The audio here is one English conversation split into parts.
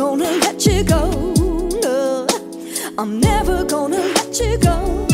gonna let you go. No, I'm never gonna let you go.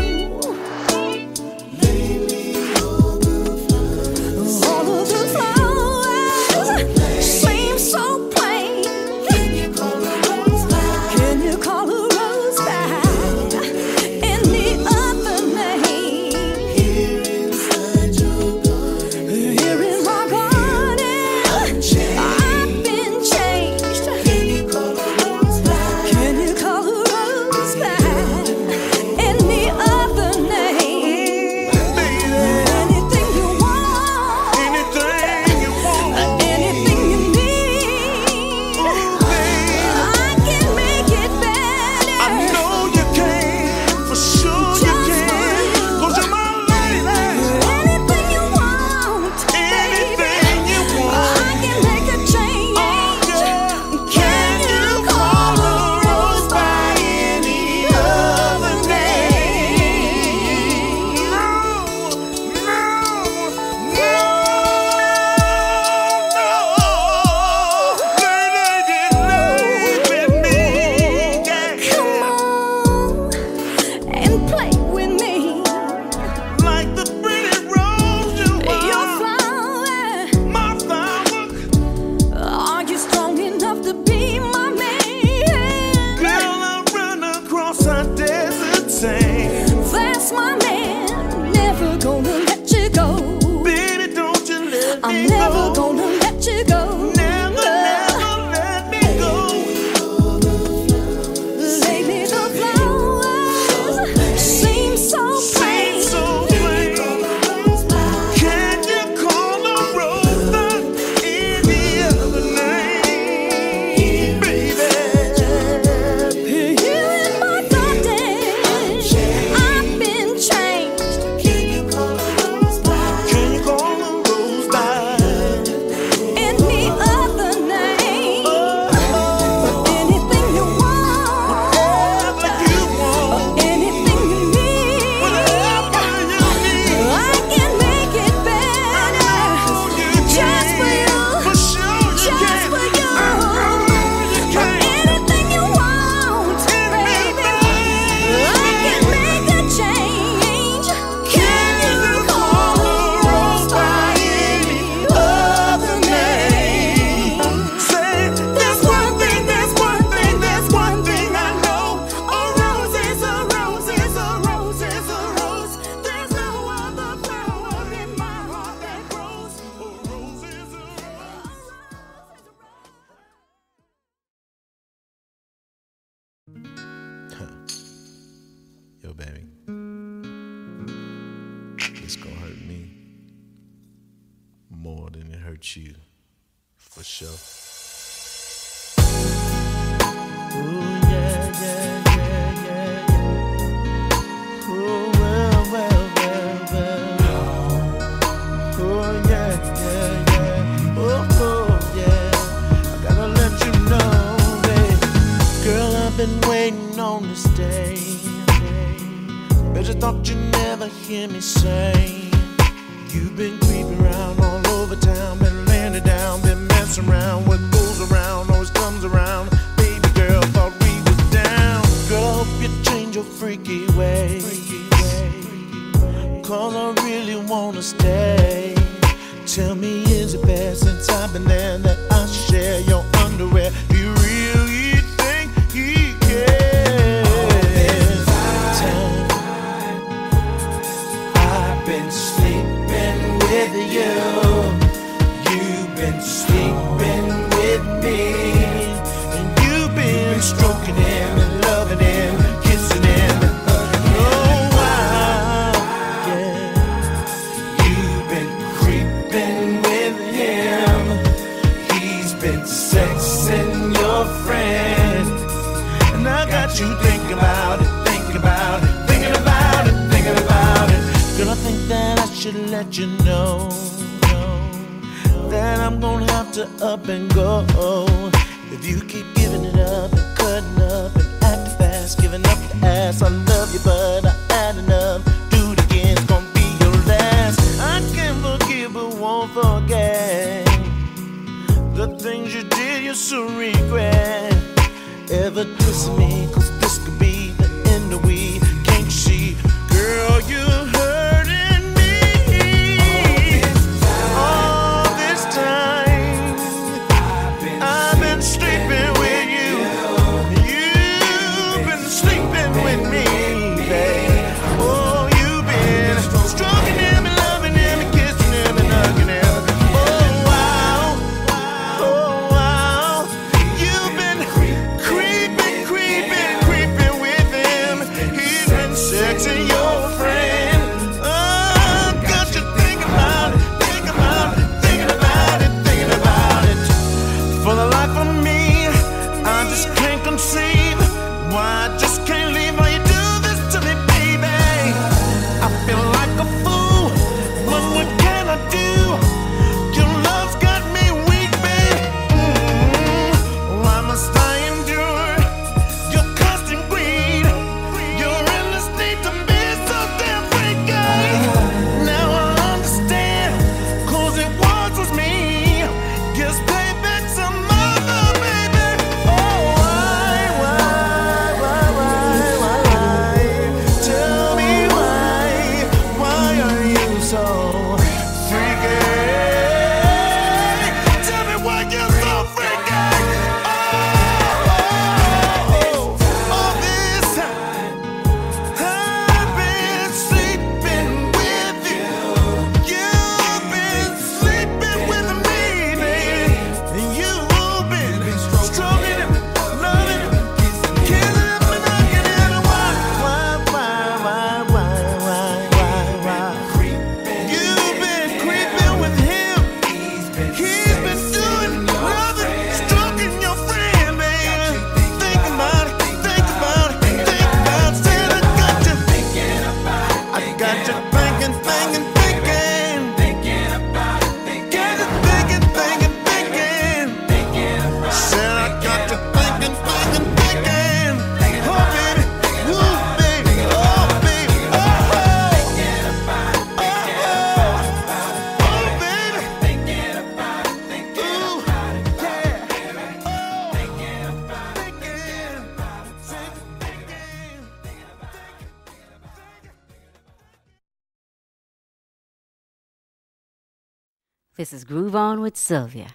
Groove On with Sylvia.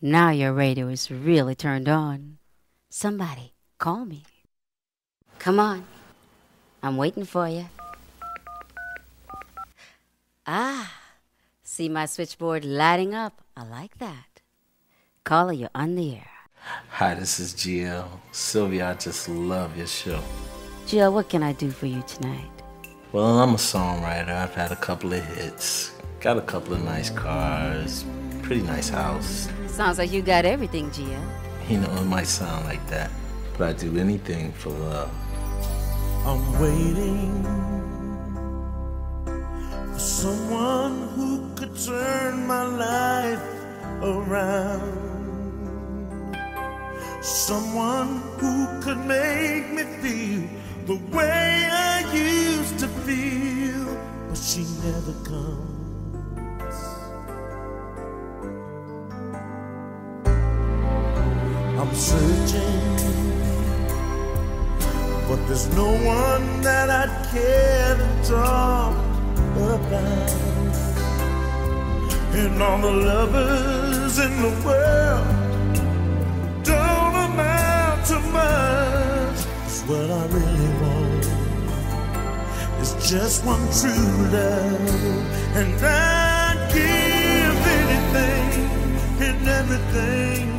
Now your radio is really turned on. Somebody, call me. Come on. I'm waiting for you. Ah, see my switchboard lighting up. I like that. Caller, you're on the air. Hi, this is GL. Sylvia, I just love your show. GL, what can I do for you tonight? Well, I'm a songwriter. I've had a couple of hits. Got a couple of nice cars, pretty nice house. Sounds like you got everything, GL. You know, it might sound like that, but I'd do anything for love. I'm waiting for someone who could turn my life around. Someone who could make me feel the way I used to feel, but she never comes. Searching, but there's no one that I care to talk about. And all the lovers in the world don't amount to much. Cause what I really want is just one true love, and I'd give anything and everything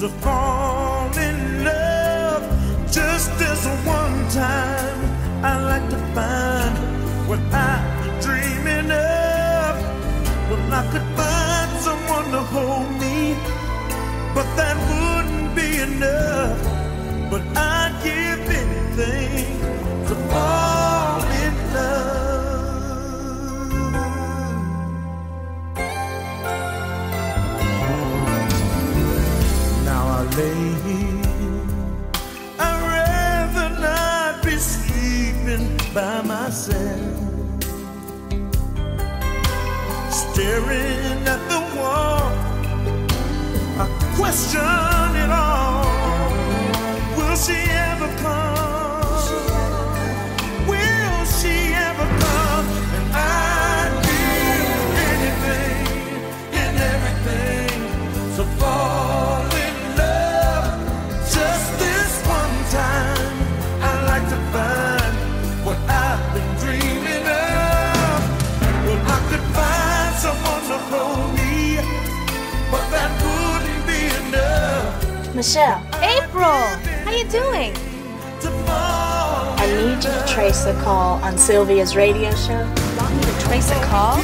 to fall in love just this one time. I like to find what I'm dreaming of. Well, I could find someone to hold me, but that wouldn't be enough. But I staring at the wall. I question it all. Will she Michelle. April! How you doing? I need you to trace a call on Sylvia's radio show. You want me to trace a call?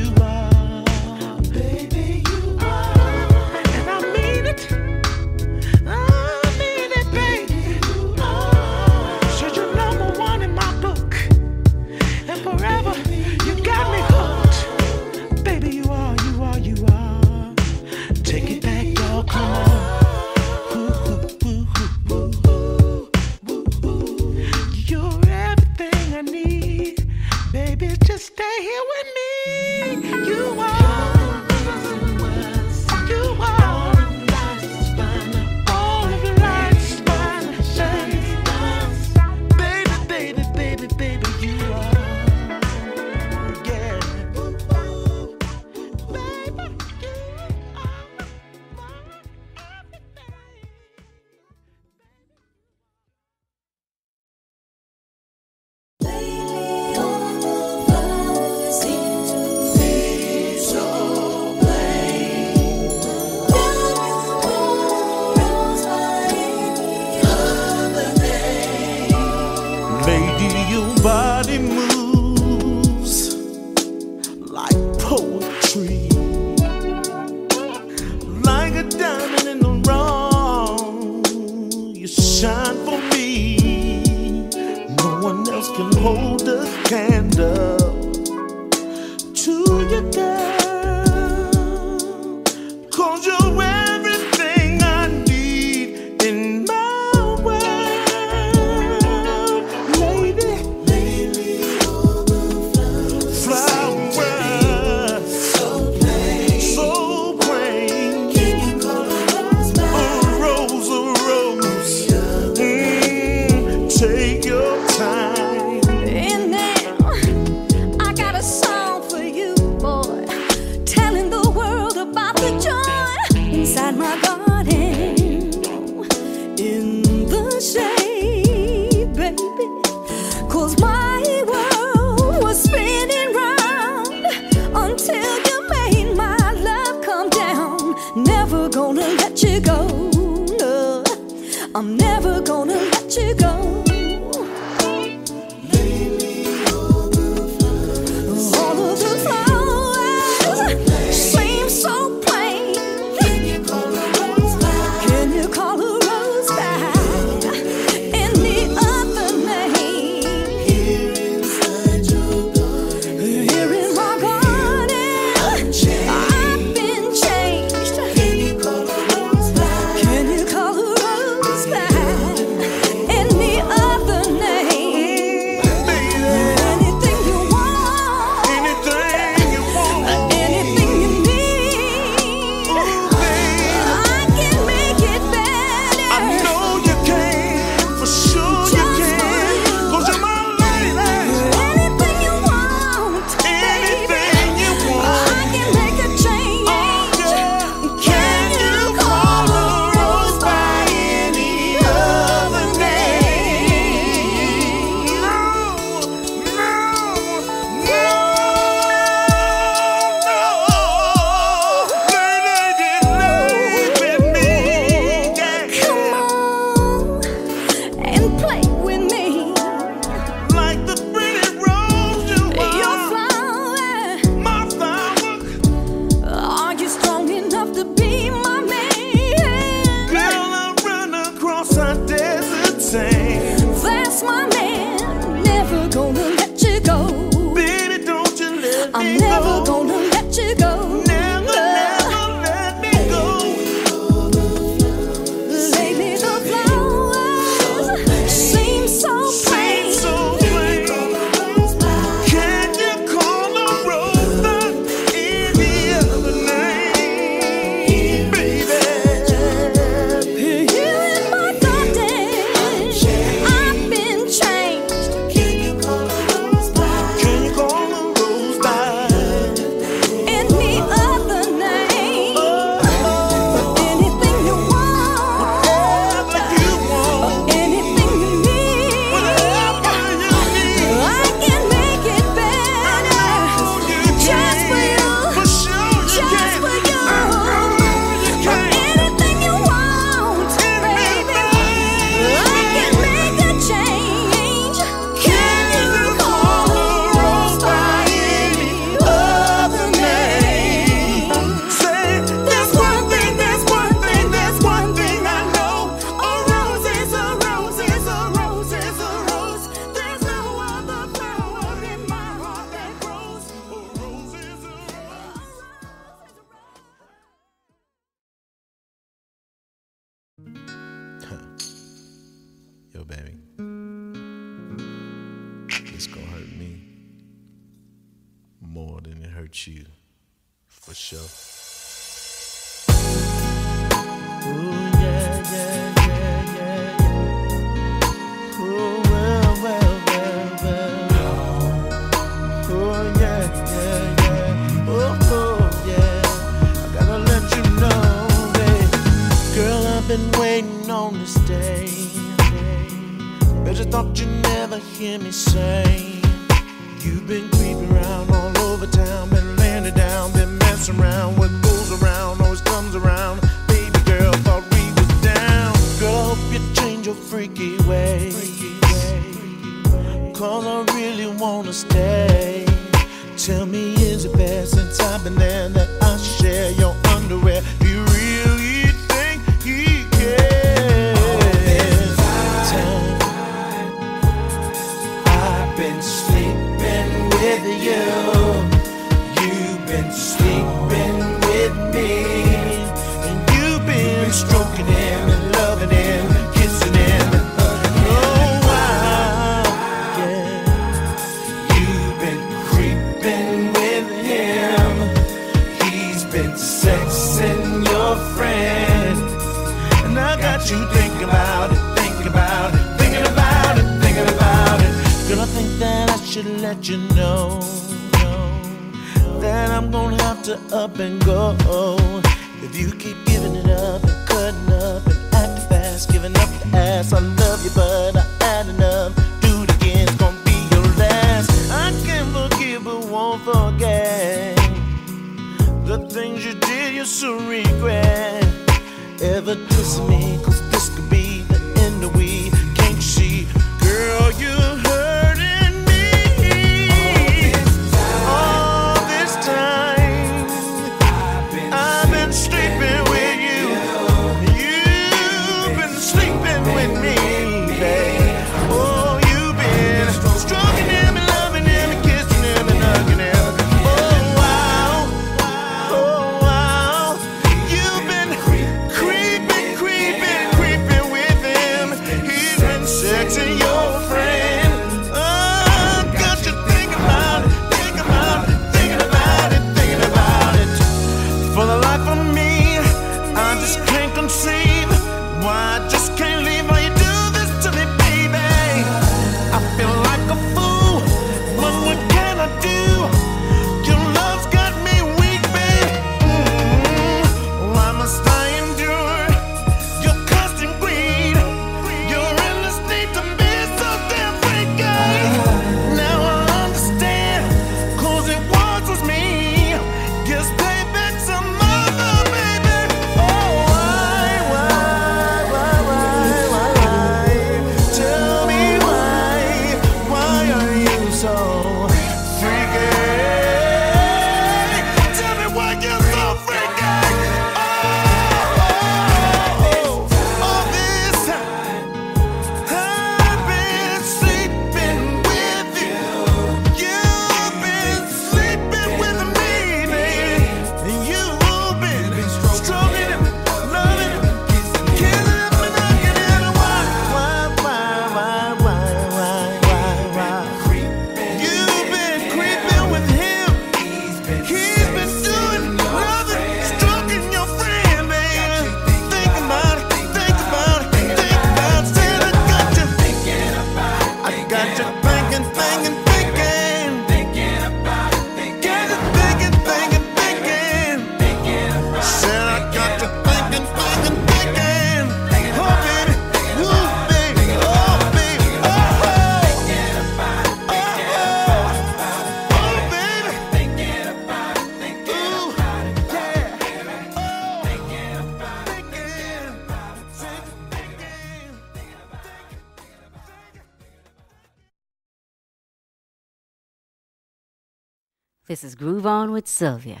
This is Groove On with Sylvia.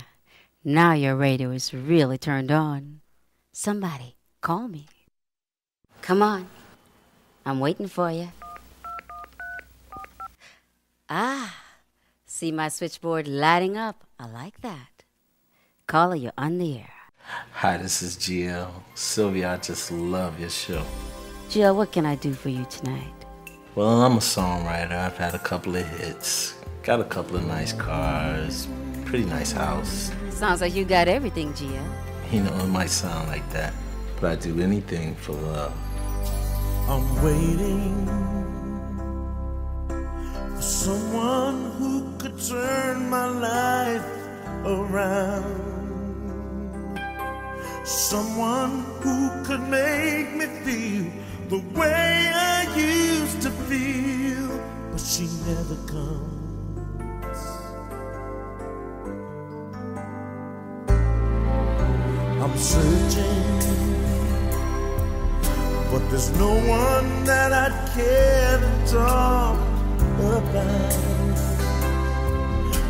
Now your radio is really turned on. Somebody, call me. Come on. I'm waiting for you. Ah, see my switchboard lighting up. I like that. Caller, you're on the air. Hi, this is GL. Sylvia, I just love your show. GL, what can I do for you tonight? Well, I'm a songwriter. I've had a couple of hits Got a couple of nice cars. Pretty nice house. Sounds like you got everything, GL. You know, it might sound like that, but I'd do anything for love. I'm waiting for someone who could turn my life around. Someone who could make me feel the way I used to feel, but she never comes. I'm searching, but there's no one that I'd care to talk about.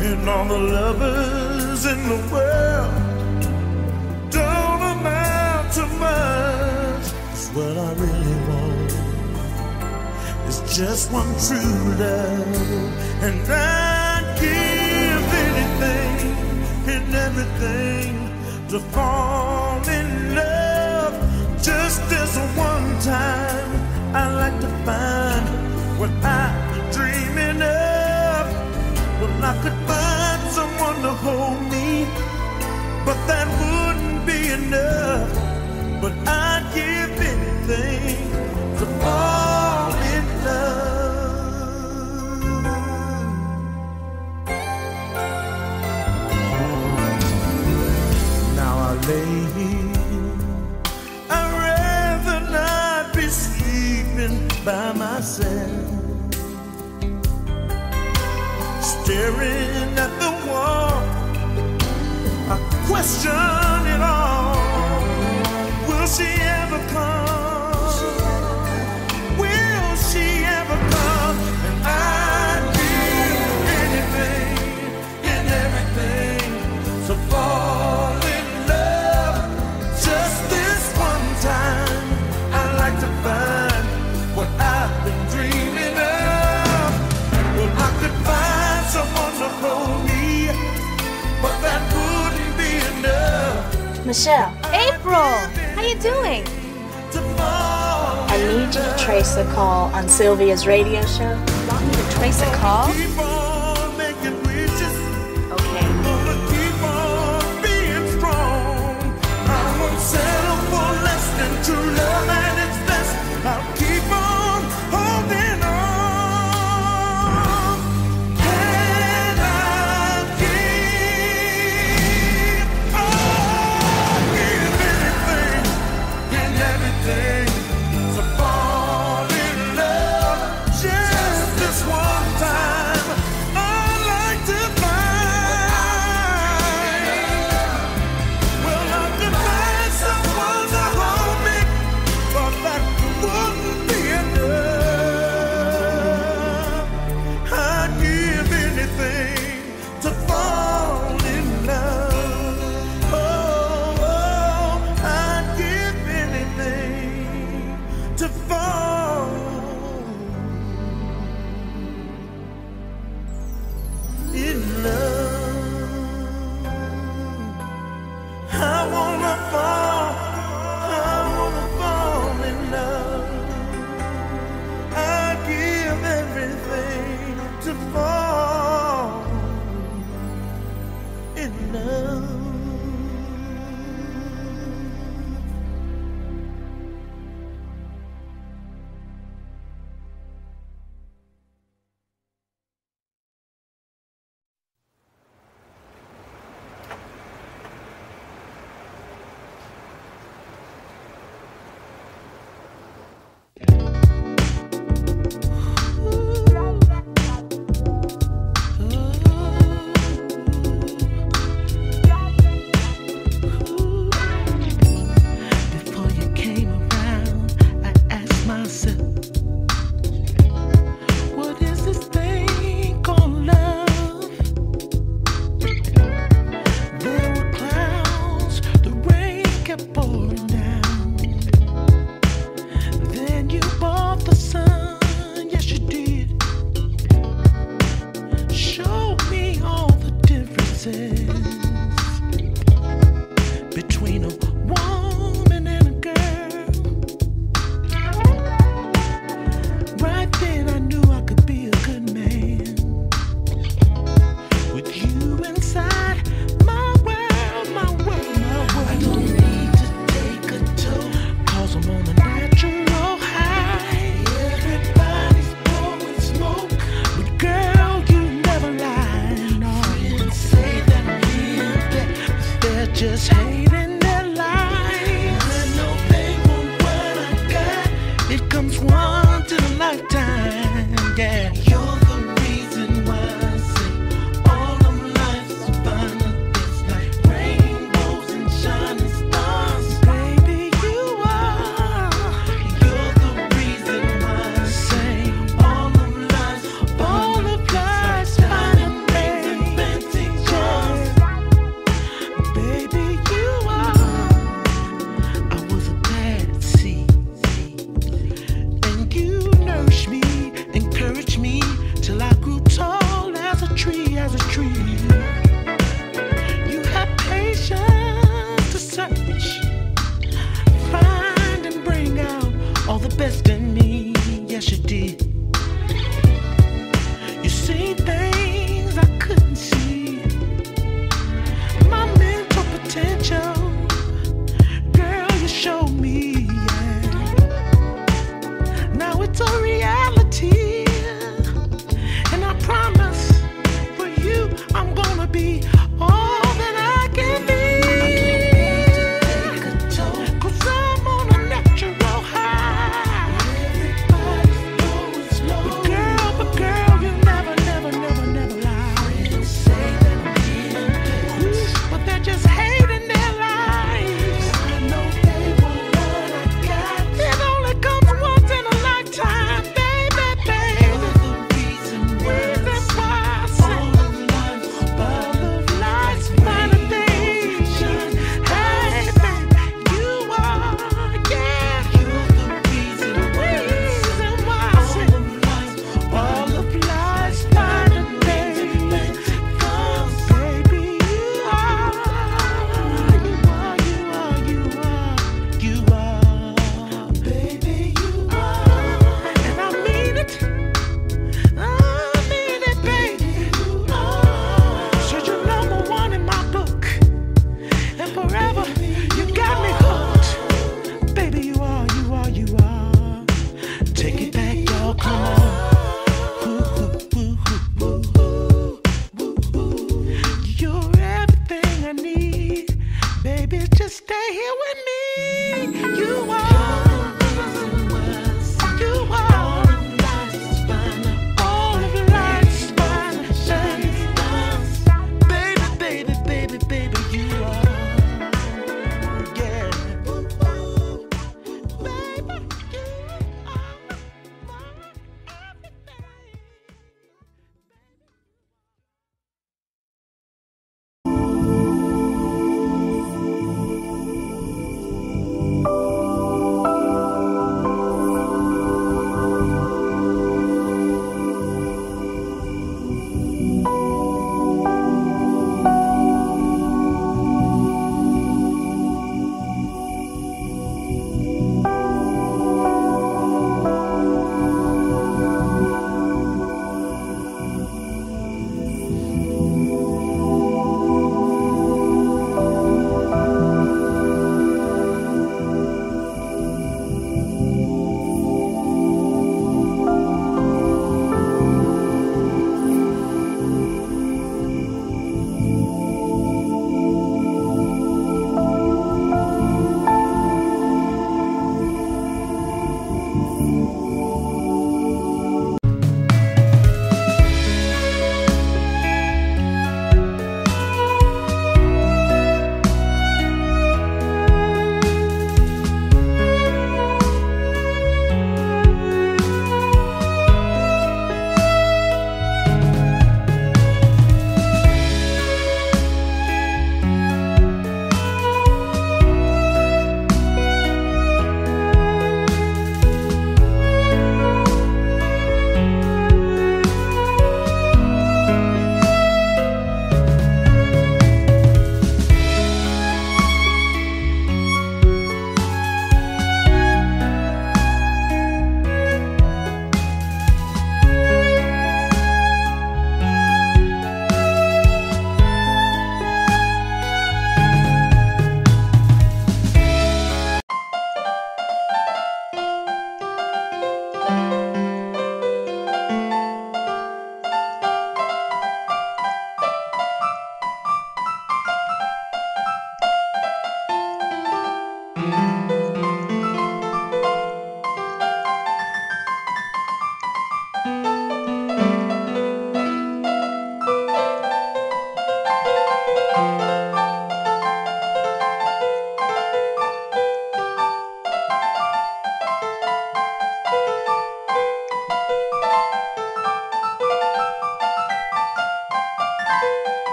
And all the lovers in the world don't amount to much. 'Cause what I really want is just one true love, and I'd give anything and everything to fall in love. Just this one time, I like to find what been dreaming of. Well, I could find someone to hold me, but that wouldn't be enough. But I'd question it all. Will she ever come? Michelle, April, how you doing? I need you to trace the call on Sylvia's radio show. Want me to trace a call?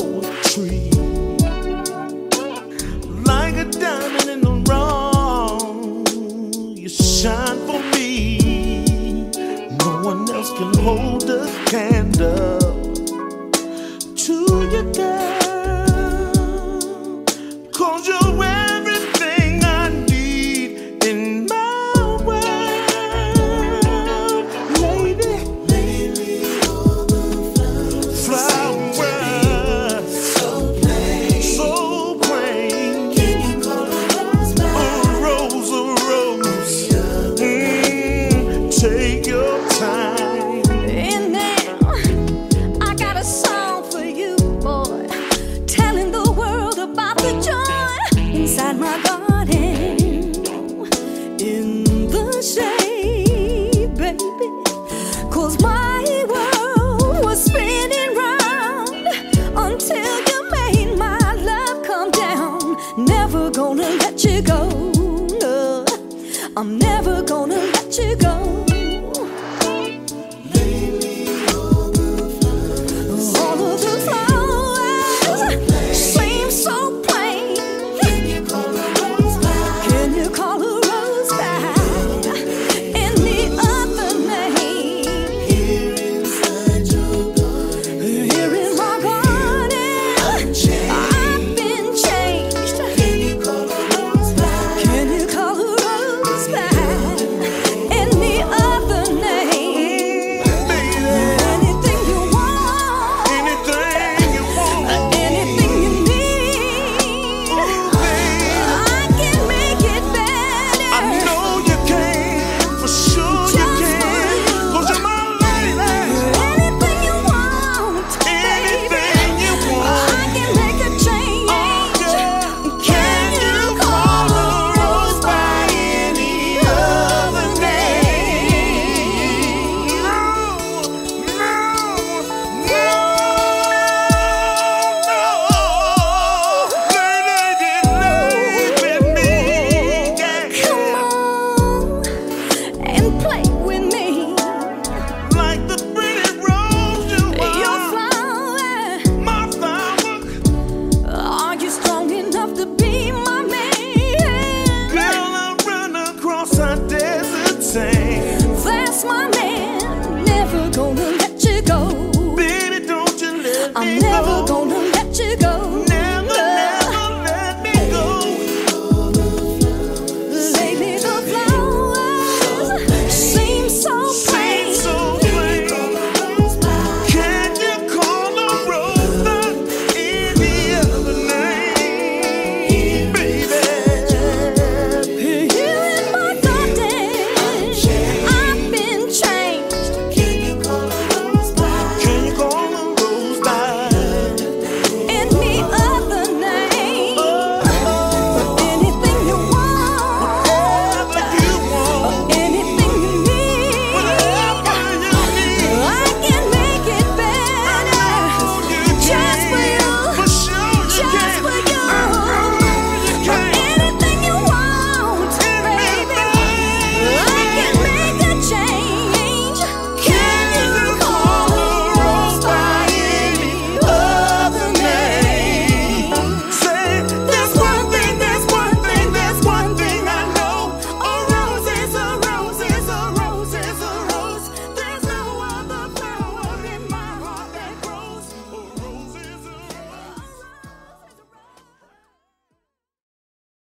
I'm gonna go.